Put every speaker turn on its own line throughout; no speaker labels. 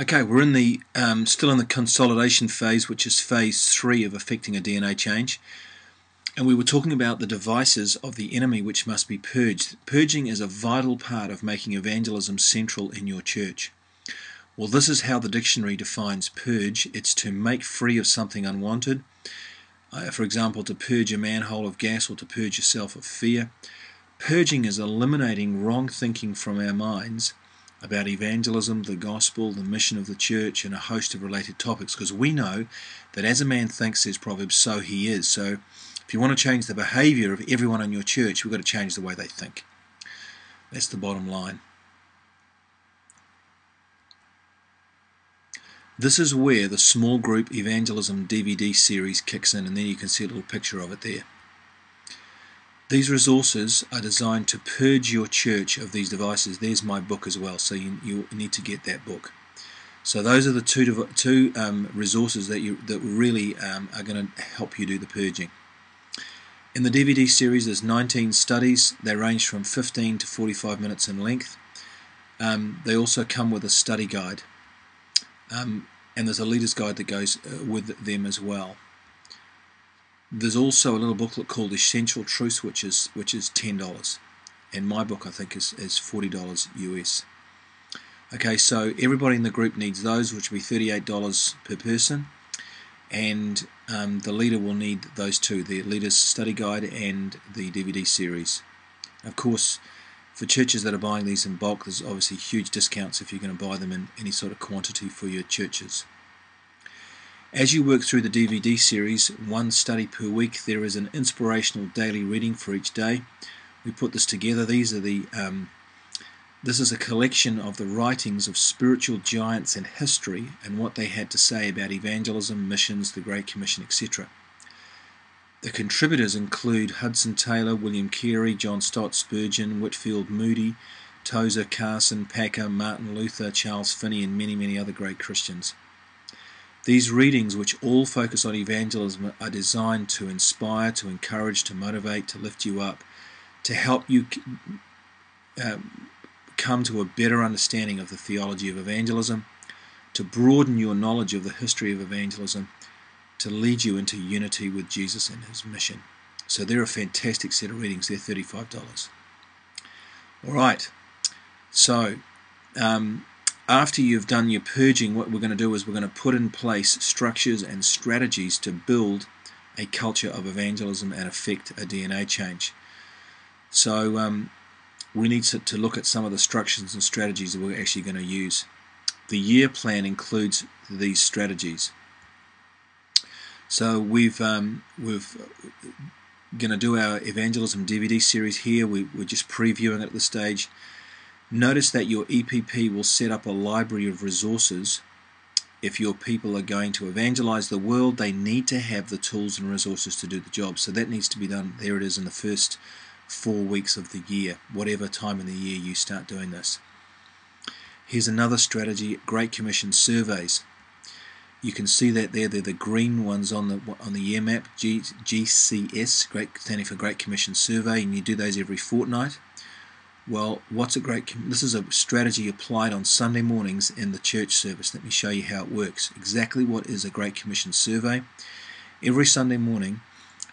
Okay, we're in the um, still in the consolidation phase, which is phase three of effecting a DNA change. And we were talking about the devices of the enemy which must be purged. Purging is a vital part of making evangelism central in your church. Well, this is how the dictionary defines purge it's to make free of something unwanted. Uh, for example, to purge a manhole of gas or to purge yourself of fear. Purging is eliminating wrong thinking from our minds about evangelism, the gospel, the mission of the church, and a host of related topics because we know that as a man thinks, says Proverbs, so he is. So if you want to change the behavior of everyone in your church, we've got to change the way they think. That's the bottom line. This is where the small group evangelism DVD series kicks in, and then you can see a little picture of it there. These resources are designed to purge your church of these devices. There's my book as well, so you, you need to get that book. So those are the two two um, resources that you that really um, are going to help you do the purging. In the DVD series, there's 19 studies. They range from 15 to 45 minutes in length. Um, they also come with a study guide, um, and there's a leader's guide that goes uh, with them as well. There's also a little booklet called Essential Truths, which is which is ten dollars, and my book I think is is forty dollars US. Okay, so everybody in the group needs those, which will be thirty-eight dollars per person, and um, the leader will need those two: the leader's study guide and the DVD series. Of course, for churches that are buying these in bulk, there's obviously huge discounts if you're going to buy them in any sort of quantity for your churches. As you work through the DVD series, one study per week, there is an inspirational daily reading for each day. We put this together. These are the um, this is a collection of the writings of spiritual giants in history and what they had to say about evangelism, missions, the Great Commission, etc. The contributors include Hudson Taylor, William Carey, John Stott, Spurgeon, Whitefield Moody, Tozer, Carson, Packer, Martin Luther, Charles Finney, and many, many other great Christians. These readings, which all focus on evangelism, are designed to inspire, to encourage, to motivate, to lift you up, to help you um, come to a better understanding of the theology of evangelism, to broaden your knowledge of the history of evangelism, to lead you into unity with Jesus and his mission. So they're a fantastic set of readings. They're $35. All right. So um, after you've done your purging, what we're going to do is we're going to put in place structures and strategies to build a culture of evangelism and affect a DNA change. So um, we need to, to look at some of the structures and strategies that we're actually going to use. The year plan includes these strategies. So we've um, we've going to do our evangelism DVD series here. We, we're just previewing it at this stage. Notice that your EPP will set up a library of resources. If your people are going to evangelize the world, they need to have the tools and resources to do the job. So that needs to be done. There it is in the first four weeks of the year, whatever time in the year you start doing this. Here's another strategy Great Commission surveys. You can see that there, they're the green ones on the on the year map, G, GCS, Great standing for Great Commission Survey, and you do those every fortnight. Well, what's a great, this is a strategy applied on Sunday mornings in the church service. Let me show you how it works. Exactly what is a Great Commission survey. Every Sunday morning,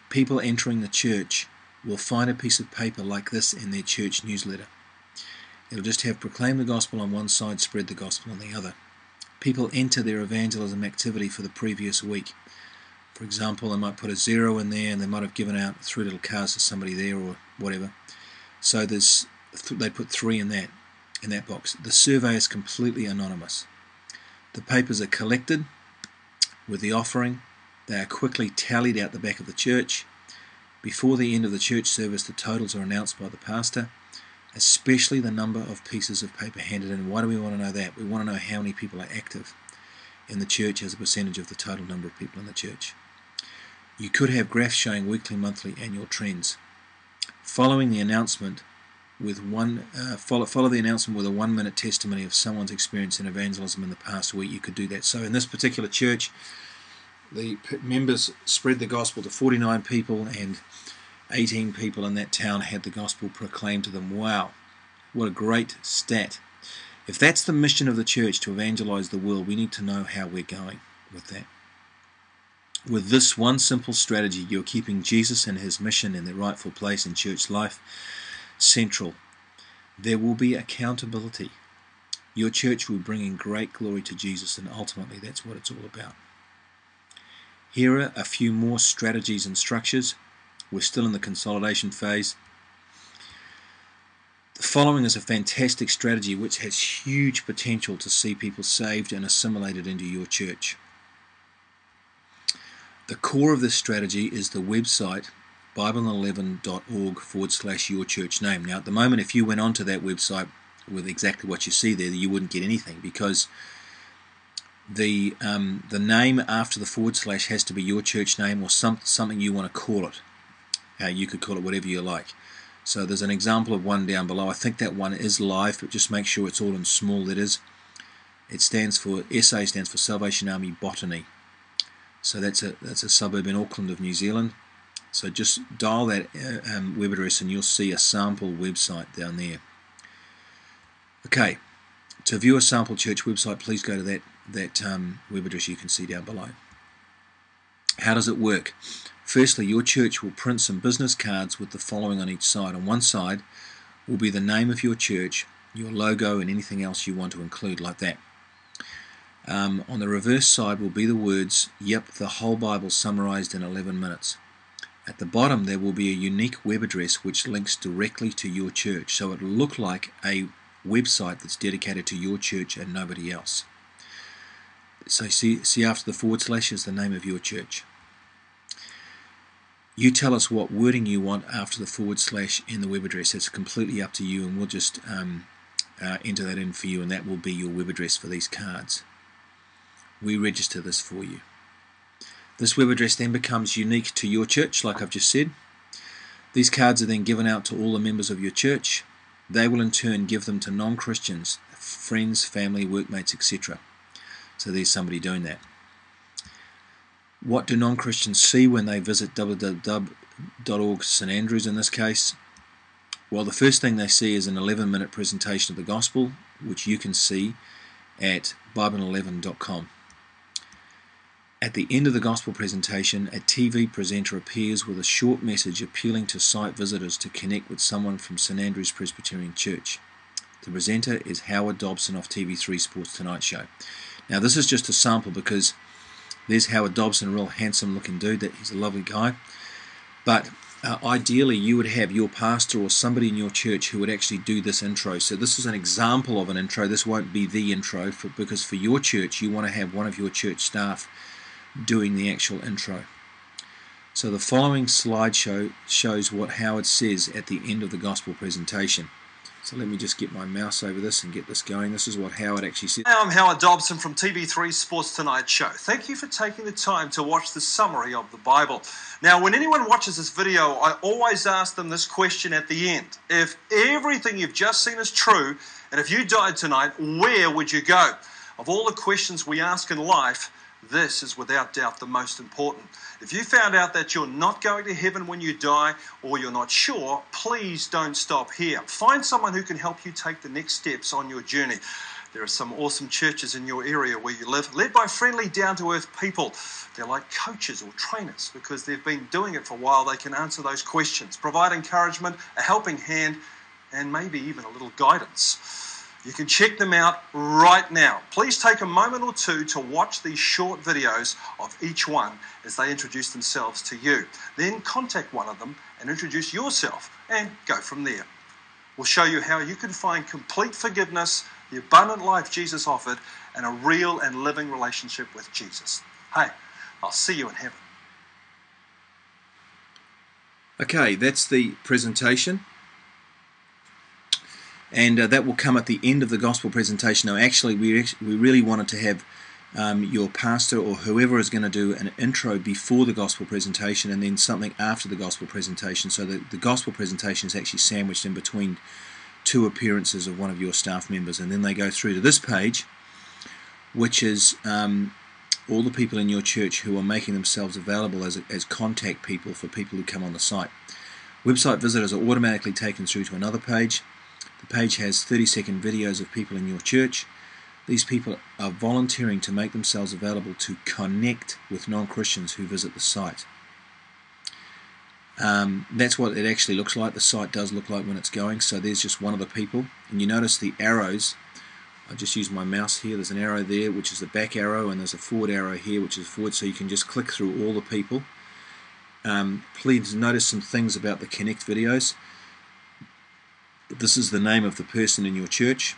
people entering the church will find a piece of paper like this in their church newsletter. It'll just have proclaim the gospel on one side, spread the gospel on the other. People enter their evangelism activity for the previous week. For example, they might put a zero in there and they might have given out three little cards to somebody there or whatever. So there's they put three in that in that box. The survey is completely anonymous. The papers are collected with the offering. They are quickly tallied out the back of the church. Before the end of the church service, the totals are announced by the pastor, especially the number of pieces of paper handed in. Why do we want to know that? We want to know how many people are active in the church as a percentage of the total number of people in the church. You could have graphs showing weekly, monthly, annual trends. Following the announcement, with one uh, follow, follow the announcement with a one minute testimony of someone's experience in evangelism in the past week. You could do that. So in this particular church the members spread the gospel to 49 people and 18 people in that town had the gospel proclaimed to them. Wow. What a great stat. If that's the mission of the church to evangelize the world, we need to know how we're going with that. With this one simple strategy, you're keeping Jesus and his mission in their rightful place in church life central. There will be accountability. Your church will bring in great glory to Jesus, and ultimately, that's what it's all about. Here are a few more strategies and structures. We're still in the consolidation phase. The following is a fantastic strategy which has huge potential to see people saved and assimilated into your church. The core of this strategy is the website bible11.org forward slash your church name. Now, at the moment, if you went onto that website with exactly what you see there, you wouldn't get anything because the um, the name after the forward slash has to be your church name or some, something you want to call it. Uh, you could call it whatever you like. So there's an example of one down below. I think that one is live, but just make sure it's all in small letters. It stands for SA stands for Salvation Army Botany. So that's a that's a suburb in Auckland of New Zealand. So just dial that uh, um, web address and you'll see a sample website down there. Okay, to view a sample church website, please go to that that um, web address you can see down below. How does it work? Firstly, your church will print some business cards with the following on each side. On one side will be the name of your church, your logo, and anything else you want to include, like that. Um, on the reverse side will be the words, Yep, the whole Bible summarized in 11 minutes. At the bottom, there will be a unique web address which links directly to your church, so it'll look like a website that's dedicated to your church and nobody else. So see, see after the forward slash is the name of your church. You tell us what wording you want after the forward slash in the web address. It's completely up to you, and we'll just um, uh, enter that in for you, and that will be your web address for these cards. We register this for you. This web address then becomes unique to your church, like I've just said. These cards are then given out to all the members of your church. They will in turn give them to non Christians, friends, family, workmates, etc. So there's somebody doing that. What do non Christians see when they visit www.org St Andrews in this case? Well, the first thing they see is an 11 minute presentation of the gospel, which you can see at bible11.com. At the end of the gospel presentation, a TV presenter appears with a short message appealing to site visitors to connect with someone from St Andrew's Presbyterian Church. The presenter is Howard Dobson of TV3 Sports Tonight Show. Now, this is just a sample because there's Howard Dobson, a real handsome looking dude. That he's a lovely guy. But uh, ideally, you would have your pastor or somebody in your church who would actually do this intro. So this is an example of an intro. This won't be the intro for, because for your church, you want to have one of your church staff doing the actual intro. So the following slideshow shows what Howard says at the end of the gospel presentation. So let me just get my mouse over this and get this going. This is what Howard actually said.
Hi, I'm Howard Dobson from TV3 Sports Tonight Show. Thank you for taking the time to watch the summary of the Bible. Now, when anyone watches this video, I always ask them this question at the end. If everything you've just seen is true, and if you died tonight, where would you go? Of all the questions we ask in life, this is without doubt the most important. If you found out that you're not going to heaven when you die or you're not sure, please don't stop here. Find someone who can help you take the next steps on your journey. There are some awesome churches in your area where you live, led by friendly, down to earth people. They're like coaches or trainers because they've been doing it for a while. They can answer those questions, provide encouragement, a helping hand, and maybe even a little guidance. You can check them out right now. Please take a moment or two to watch these short videos of each one as they introduce themselves to you. Then contact one of them and introduce yourself and go from there. We'll show you how you can find complete forgiveness, the abundant life Jesus offered, and a real and living relationship with Jesus. Hey, I'll see you in heaven.
Okay, that's the presentation and uh, that will come at the end of the gospel presentation. Now, actually, we we really wanted to have um, your pastor or whoever is going to do an intro before the gospel presentation, and then something after the gospel presentation. So that the gospel presentation is actually sandwiched in between two appearances of one of your staff members, and then they go through to this page, which is um, all the people in your church who are making themselves available as, as contact people for people who come on the site. Website visitors are automatically taken through to another page the page has 30 second videos of people in your church. These people are volunteering to make themselves available to connect with non Christians who visit the site. Um, that's what it actually looks like. The site does look like when it's going. So there's just one of the people. And you notice the arrows. I just use my mouse here. There's an arrow there, which is the back arrow, and there's a forward arrow here, which is forward. So you can just click through all the people. Um, please notice some things about the Connect videos. This is the name of the person in your church.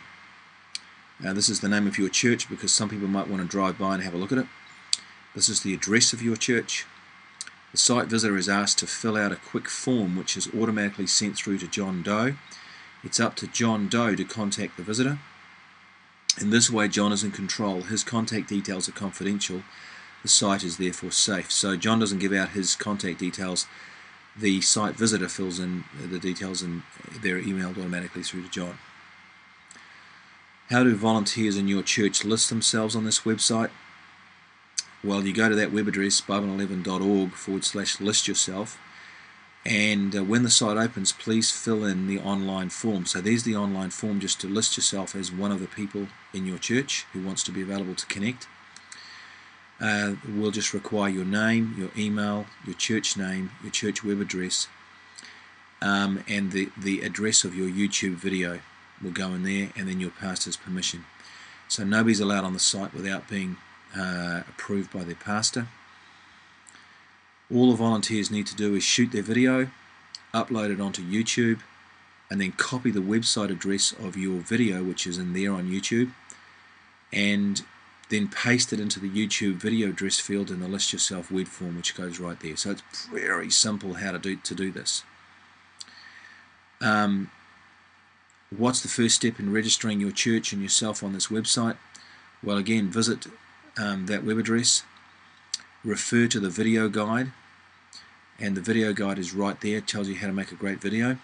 Uh, this is the name of your church because some people might want to drive by and have a look at it. This is the address of your church. The site visitor is asked to fill out a quick form which is automatically sent through to John Doe. It's up to John Doe to contact the visitor. In this way, John is in control. His contact details are confidential. The site is therefore safe. So John doesn't give out his contact details. The site visitor fills in the details and they're emailed automatically through to John. How do volunteers in your church list themselves on this website? Well, you go to that web address, bible11.org forward slash list yourself. And uh, when the site opens, please fill in the online form. So there's the online form just to list yourself as one of the people in your church who wants to be available to connect. Uh, we'll just require your name, your email, your church name, your church web address, um, and the, the address of your YouTube video will go in there, and then your pastor's permission. So nobody's allowed on the site without being uh, approved by their pastor. All the volunteers need to do is shoot their video, upload it onto YouTube, and then copy the website address of your video, which is in there on YouTube, and then paste it into the YouTube video address field in the list yourself web form, which goes right there. So it's very simple how to do to do this. Um, what's the first step in registering your church and yourself on this website? Well, again, visit um, that web address, refer to the video guide, and the video guide is right there, tells you how to make a great video.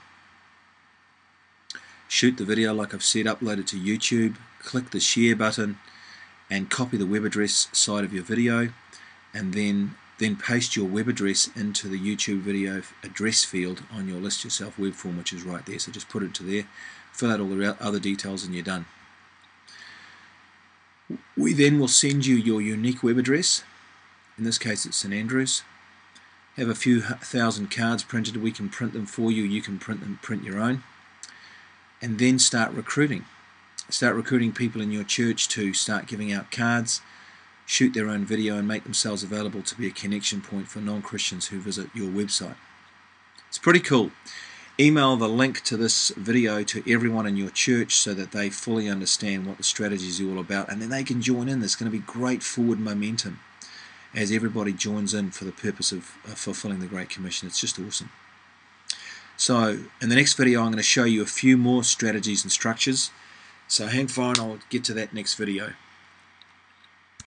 Shoot the video like I've said, upload it to YouTube, click the share button, and copy the web address side of your video, and then then paste your web address into the YouTube video address field on your list yourself web form, which is right there. So just put it to there, fill out all the other details, and you're done. We then will send you your unique web address. In this case, it's St Andrews. Have a few thousand cards printed. We can print them for you. You can print them, print your own, and then start recruiting. Start recruiting people in your church to start giving out cards, shoot their own video, and make themselves available to be a connection point for non-Christians who visit your website. It's pretty cool. Email the link to this video to everyone in your church so that they fully understand what the strategy is all about and then they can join in. There's going to be great forward momentum as everybody joins in for the purpose of fulfilling the Great Commission. It's just awesome. So, in the next video, I'm going to show you a few more strategies and structures. So, hang fire I'll get to that next video.